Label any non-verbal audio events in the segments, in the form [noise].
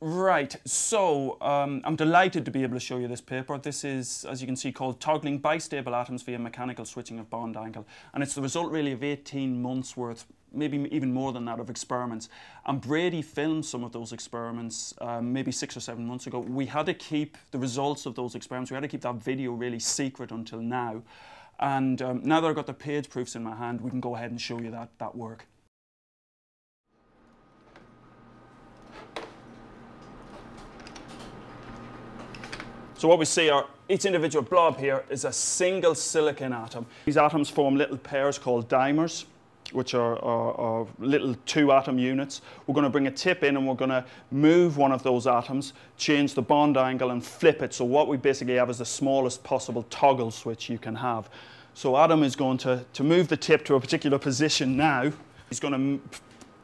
Right, so um, I'm delighted to be able to show you this paper. This is, as you can see, called Toggling Bistable Atoms via Mechanical Switching of Bond Angle. And it's the result really of 18 months worth, maybe even more than that, of experiments. And Brady filmed some of those experiments um, maybe six or seven months ago. We had to keep the results of those experiments, we had to keep that video really secret until now. And um, now that I've got the page proofs in my hand, we can go ahead and show you that, that work. So what we see are each individual blob here is a single silicon atom. These atoms form little pairs called dimers, which are, are, are, little two atom units. We're going to bring a tip in and we're going to move one of those atoms, change the bond angle and flip it. So what we basically have is the smallest possible toggle switch you can have. So Adam is going to, to move the tip to a particular position now. He's going to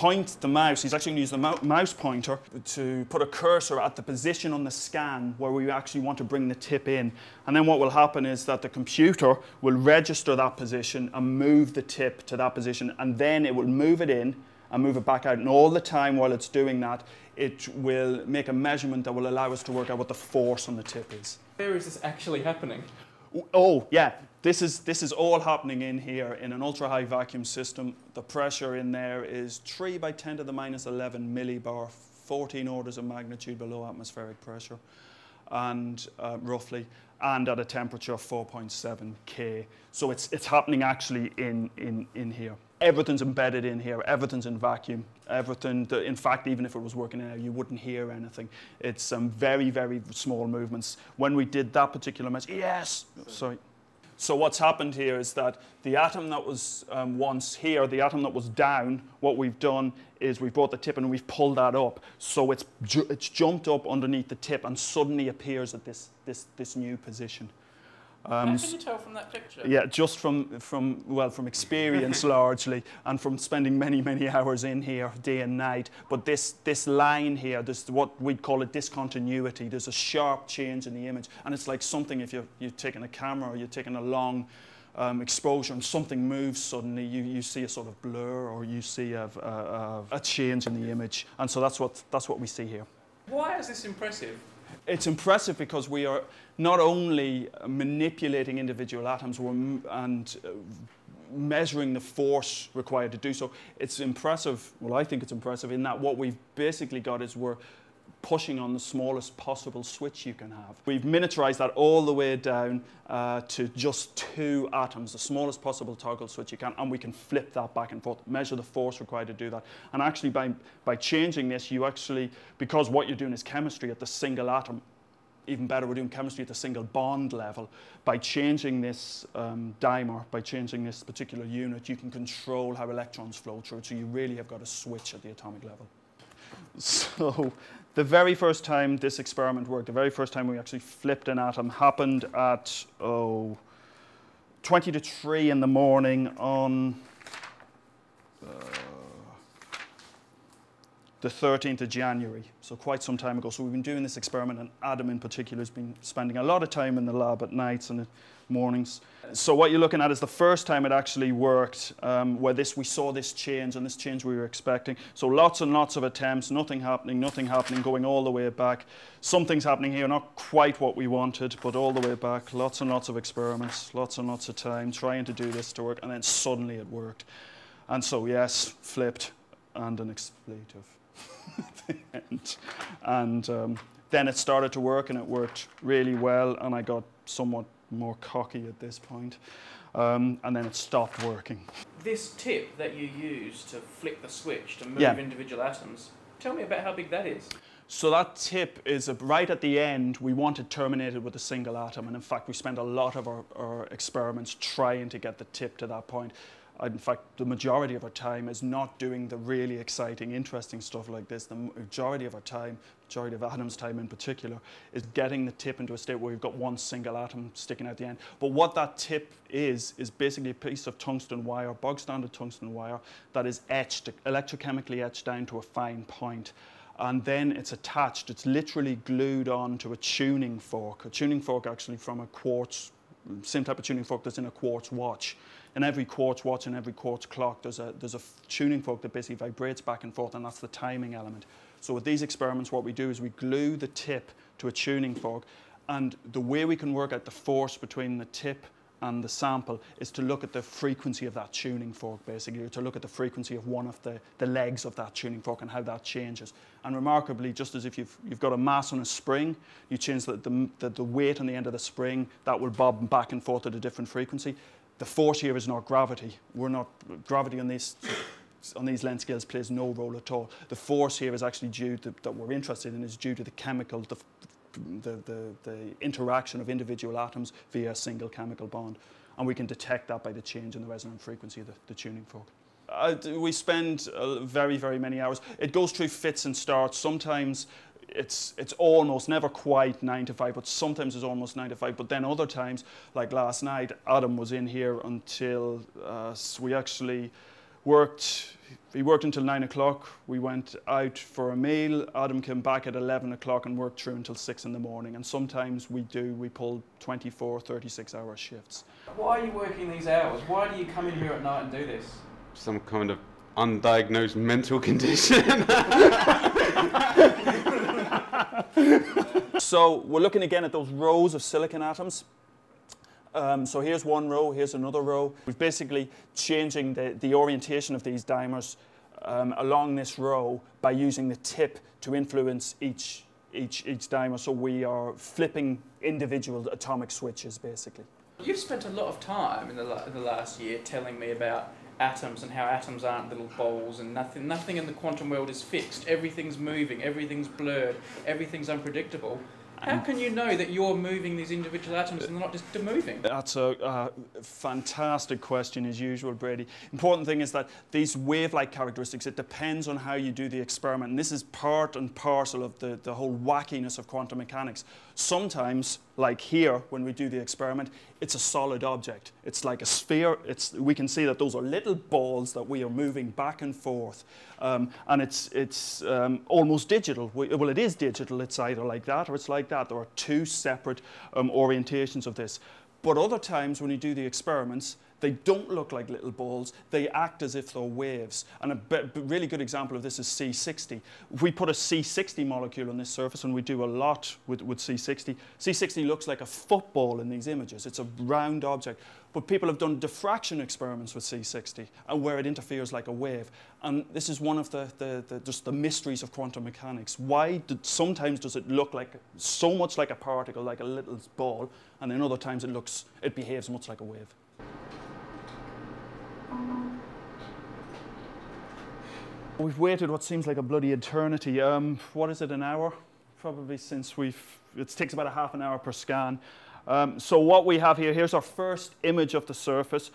point the mouse, he's actually going to use the mouse pointer to put a cursor at the position on the scan where we actually want to bring the tip in. And then what will happen is that the computer will register that position and move the tip to that position, and then it will move it in and move it back out. And all the time while it's doing that, it will make a measurement that will allow us to work out what the force on the tip is. Where is this actually happening? Oh, yeah. This is, this is all happening in here in an ultra high vacuum system. The pressure in there is 3 by 10 to the minus 11 millibar, 14 orders of magnitude below atmospheric pressure, and uh, roughly, and at a temperature of 4.7 K. So it's, it's happening actually in, in, in here. Everything's embedded in here, everything's in vacuum, everything, in fact, even if it was working in there, you wouldn't hear anything. It's um, very, very small movements. When we did that particular message, yes, sorry. So what's happened here is that the atom that was um, once here, the atom that was down, what we've done is we've brought the tip and we've pulled that up. So it's, ju it's jumped up underneath the tip and suddenly appears at this, this, this new position. Um, How can you tell from that picture? Yeah, just from, from well, from experience [laughs] largely, and from spending many, many hours in here day and night. But this, this line here, this what we'd call a discontinuity. There's a sharp change in the image, and it's like something if you're, you're taking a camera or you're taking a long um, exposure and something moves suddenly, you, you see a sort of blur or you see a, a, a change in the image. And so that's what, that's what we see here. Why is this impressive? It's impressive because we are not only manipulating individual atoms and uh, measuring the force required to do so. It's impressive, well, I think it's impressive in that what we've basically got is we're pushing on the smallest possible switch you can have. We've miniaturized that all the way down uh, to just two atoms, the smallest possible toggle switch you can, and we can flip that back and forth, measure the force required to do that. And actually by, by changing this, you actually, because what you're doing is chemistry at the single atom, even better, we're doing chemistry at the single bond level. By changing this um, dimer, by changing this particular unit, you can control how electrons flow through it. So you really have got a switch at the atomic level. [laughs] So the very first time this experiment worked, the very first time we actually flipped an atom happened at, oh, 20 to 3 in the morning on uh, the 13th of January, so quite some time ago. So we've been doing this experiment, and Adam in particular has been spending a lot of time in the lab at nights and mornings. So what you're looking at is the first time it actually worked, um, where this we saw this change, and this change we were expecting. So lots and lots of attempts, nothing happening, nothing happening, going all the way back. Something's happening here, not quite what we wanted, but all the way back. Lots and lots of experiments, lots and lots of time trying to do this to work, and then suddenly it worked. And so yes, flipped, and an expletive. [laughs] and, and um, then it started to work and it worked really well and I got somewhat more cocky at this point. Um, and then it stopped working. This tip that you use to flick the switch to move yeah. individual atoms, tell me about how big that is. So that tip is a, right at the end, we want it terminated with a single atom. And in fact, we spent a lot of our, our experiments trying to get the tip to that point in fact, the majority of our time is not doing the really exciting, interesting stuff like this. The majority of our time, majority of Adam's time in particular, is getting the tip into a state where we've got one single atom sticking out the end. But what that tip is, is basically a piece of tungsten wire, bog standard tungsten wire, that is etched, electrochemically etched down to a fine point and then it's attached, it's literally glued on to a tuning fork, a tuning fork actually from a quartz, same type of tuning fork that's in a quartz watch in every quartz watch and every quartz clock, there's a, there's a tuning fork that basically vibrates back and forth, and that's the timing element. So with these experiments, what we do is we glue the tip to a tuning fork, and the way we can work out the force between the tip and the sample is to look at the frequency of that tuning fork, basically, to look at the frequency of one of the, the legs of that tuning fork and how that changes. And remarkably, just as if you've, you've got a mass on a spring, you change the, the, the, the weight on the end of the spring, that will bob back and forth at a different frequency. The force here is not gravity. We're not, gravity on this on these length scales plays no role at all. The force here is actually due to, that we're interested in is due to the chemical, the, the, the, the interaction of individual atoms via a single chemical bond. And we can detect that by the change in the resonant frequency of the, the tuning fork. Uh, we spend uh, very, very many hours. It goes through fits and starts. Sometimes it's, it's almost never quite nine to five, but sometimes it's almost nine to five. But then other times, like last night, Adam was in here until uh, we actually worked he worked until nine o'clock. We went out for a meal. Adam came back at 11 o'clock and worked through until six in the morning. And sometimes we do, we pull 24, 36 hour shifts. Why are you working these hours? Why do you come in here at night and do this? Some kind of undiagnosed mental condition. [laughs] [laughs] so we're looking again at those rows of silicon atoms. Um, so here's one row, here's another row. We've basically changing the, the orientation of these dimers um, along this row by using the tip to influence each, each, each dimer. So we are flipping individual atomic switches, basically. You've spent a lot of time in the, in the last year telling me about atoms and how atoms aren't little balls and nothing, nothing in the quantum world is fixed. Everything's moving, everything's blurred, everything's unpredictable. How can you know that you're moving these individual atoms and they're not just moving? That's a fantastic question, as usual, Brady. Important thing is that these wave-like characteristics, it depends on how you do the experiment. And this is part and parcel of the, the whole wackiness of quantum mechanics. Sometimes, like here, when we do the experiment, it's a solid object. It's like a sphere. It's, we can see that those are little balls that we are moving back and forth. Um, and it's, it's um, almost digital. We, well, it is digital. It's either like that or it's like that. There are two separate um, orientations of this. But other times when you do the experiments, they don't look like little balls. They act as if they're waves. And a really good example of this is C60. If we put a C60 molecule on this surface, and we do a lot with, with C60, C60 looks like a football in these images. It's a round object. But people have done diffraction experiments with C60 and uh, where it interferes like a wave. And this is one of the, the, the just the mysteries of quantum mechanics. Why did, sometimes does it look like so much like a particle, like a little ball, and then other times it looks, it behaves much like a wave. We've waited what seems like a bloody eternity. Um, what is it, an hour? Probably since we've, it takes about a half an hour per scan. Um, so what we have here, here's our first image of the surface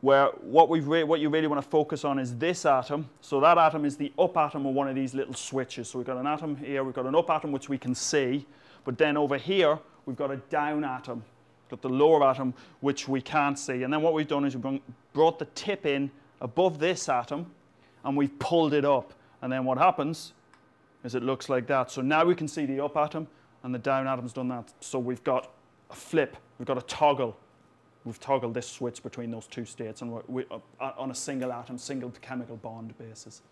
where what, we've what you really want to focus on is this atom. So that atom is the up atom of one of these little switches. So we've got an atom here, we've got an up atom which we can see, but then over here we've got a down atom, got the lower atom which we can't see. And then what we've done is we've brought the tip in above this atom, and we've pulled it up. And then what happens is it looks like that. So now we can see the up atom and the down atom's done that. So we've got a flip, we've got a toggle. We've toggled this switch between those two states and we're, we, uh, on a single atom, single chemical bond basis.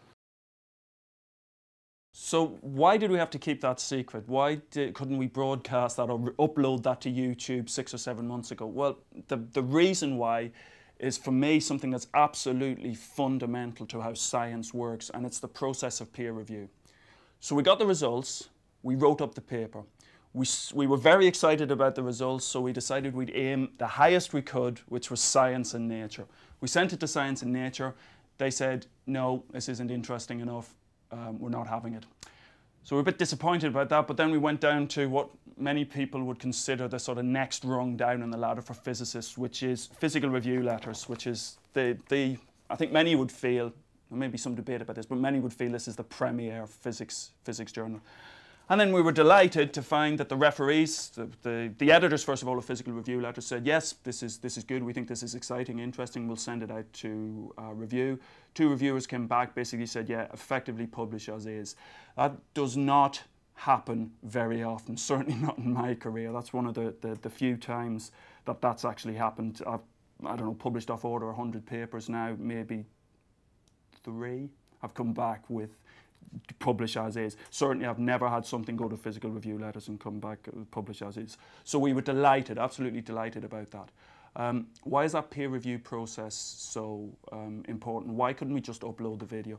So why did we have to keep that secret? Why did, couldn't we broadcast that or upload that to YouTube six or seven months ago? Well, the, the reason why is for me something that's absolutely fundamental to how science works, and it's the process of peer review. So we got the results, we wrote up the paper. We, we were very excited about the results, so we decided we'd aim the highest we could, which was science and nature. We sent it to science and nature. They said, no, this isn't interesting enough. Um, we're not having it. So we're a bit disappointed about that, but then we went down to what many people would consider the sort of next rung down in the ladder for physicists, which is physical review letters, which is the, the I think many would feel, there may be some debate about this, but many would feel this is the premier physics, physics journal. And then we were delighted to find that the referees, the, the, the, editors, first of all, of Physical Review Letters said, yes, this is, this is good, we think this is exciting, interesting, we'll send it out to uh, review. Two reviewers came back, basically said, yeah, effectively publish as is. That does not happen very often, [laughs] certainly not in my career. That's one of the, the, the few times that that's actually happened. I've, I don't know, published off order 100 papers now, maybe three. I've come back with publish as is. Certainly, I've never had something go to physical review letters and come back publish as is. So we were delighted, absolutely delighted about that. Um, why is that peer review process so um, important? Why couldn't we just upload the video?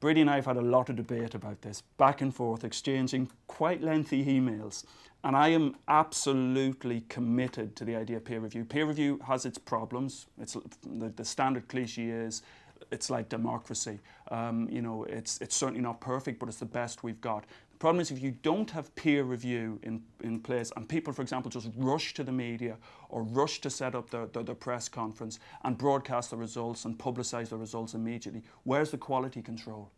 Brady and I have had a lot of debate about this, back and forth, exchanging quite lengthy emails. And I am absolutely committed to the idea of peer review. Peer review has its problems. It's the, the standard cliche is it's like democracy. Um, you know, it's it's certainly not perfect, but it's the best we've got. The problem is if you don't have peer review in, in place and people, for example, just rush to the media or rush to set up the, the, the press conference and broadcast the results and publicise the results immediately, where's the quality control?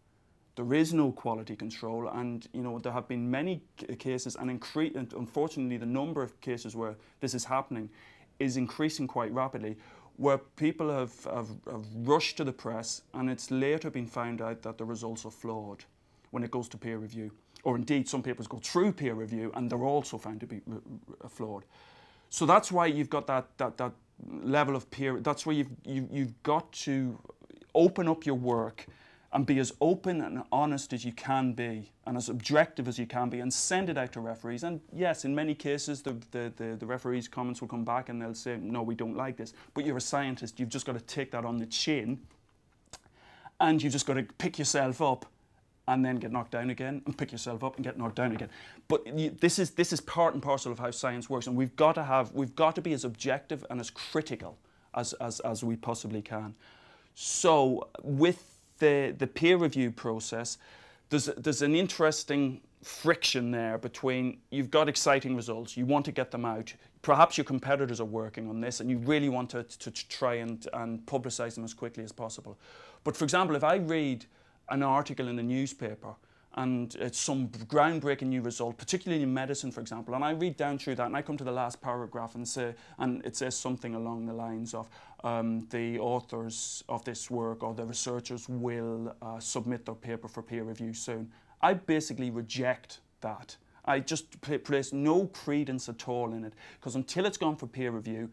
there is no quality control and you know there have been many cases and, and unfortunately the number of cases where this is happening is increasing quite rapidly where people have, have, have, rushed to the press and it's later been found out that the results are flawed when it goes to peer review. Or indeed some papers go through peer review and they're also found to be uh, uh, flawed. So that's why you've got that, that, that level of peer that's where you've, you, you've got to open up your work and be as open and honest as you can be and as objective as you can be and send it out to referees. And yes, in many cases, the, the, the, the, referees' comments will come back and they'll say, no, we don't like this. But you're a scientist, you've just got to take that on the chin and you've just got to pick yourself up and then get knocked down again and pick yourself up and get knocked down again. But you, this, is, this is part and parcel of how science works and we've got to, have, we've got to be as objective and as critical as, as, as we possibly can. So with the, the peer review process, there's, there's an interesting friction there between you've got exciting results, you want to get them out, perhaps your competitors are working on this and you really want to, to, to try and, and publicize them as quickly as possible. But for example, if I read an article in the newspaper and it's some groundbreaking new result, particularly in medicine, for example. And I read down through that and I come to the last paragraph and say, and it says something along the lines of um, the authors of this work or the researchers will uh, submit their paper for peer review soon. I basically reject that. I just place no credence at all in it because until it's gone for peer review,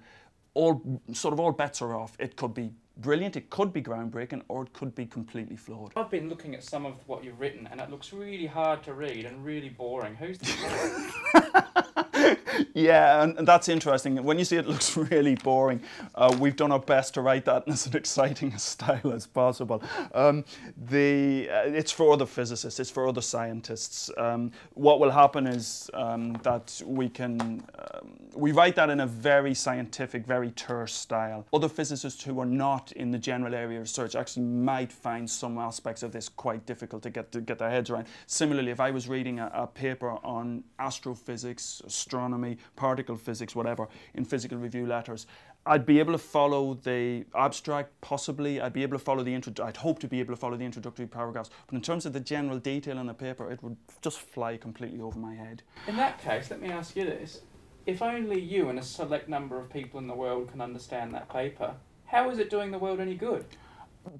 all sort of all bets are off. It could be brilliant, it could be groundbreaking, or it could be completely flawed. I've been looking at some of what you've written, and it looks really hard to read and really boring. Who's the [laughs] [laughs] yeah, and, that's interesting. When you see it looks [laughs] really boring, uh, we've done our best to write that in as an exciting [laughs] style as possible. Um, the, uh, it's for other physicists, it's for other scientists. Um, what will happen is um, that we can, um, we write that in a very scientific, very terse style. Other physicists who are not in the general area of research actually might find some aspects of this quite difficult to get, to get their heads around. Similarly, if I was reading a, a paper on astrophysics, astronomy, particle physics, whatever, in physical review letters. I'd be able to follow the abstract, possibly. I'd be able to follow the intro. I'd hope to be able to follow the introductory paragraphs. But in terms of the general detail in the paper, it would just fly completely over my head. In that case, let me ask you this: If only you and a select number of people in the world can understand that paper, how is it doing the world any good?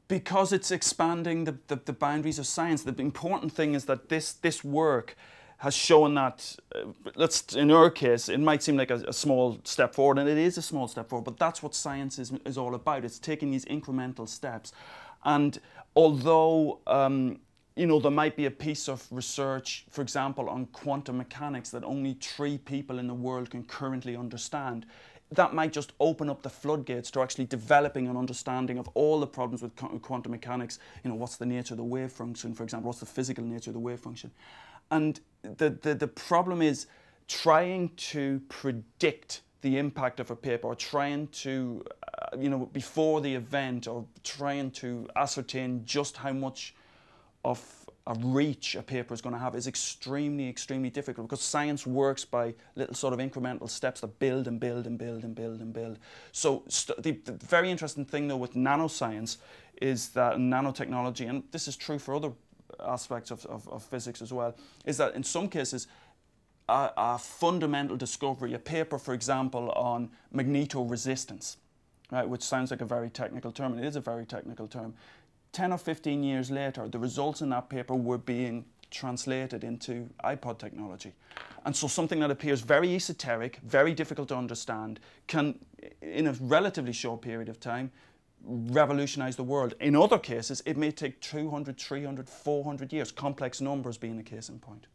Because it's expanding the, the, the boundaries of science. The important thing is that this this work has shown that, uh, let's, in our case, it might seem like a, a, small step forward, and it is a small step forward, but that's what science is, is all about. It's taking these incremental steps. And although, um, you know, there might be a piece of research, for example, on quantum mechanics that only three people in the world can currently understand, that might just open up the floodgates to actually developing an understanding of all the problems with quantum mechanics. You know, what's the nature of the wave function, for example, what's the physical nature of the wave function. And the, the, the problem is trying to predict the impact of a paper or trying to, uh, you know, before the event or trying to ascertain just how much of a reach a paper is going to have is extremely, extremely difficult because science works by little sort of incremental steps that build and build and build and build and build. So the, the very interesting thing though with nanoscience is that nanotechnology, and this is true for other aspects of, of, of physics as well, is that in some cases, a, a, fundamental discovery, a paper, for example, on magnetoresistance, right, which sounds like a very technical term, and it is a very technical term. 10 or 15 years later, the results in that paper were being translated into iPod technology. And so something that appears very esoteric, very difficult to understand, can, in a relatively short period of time, revolutionize the world. In other cases, it may take 200, 300, 400 years, complex numbers being a case in point.